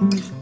Bye.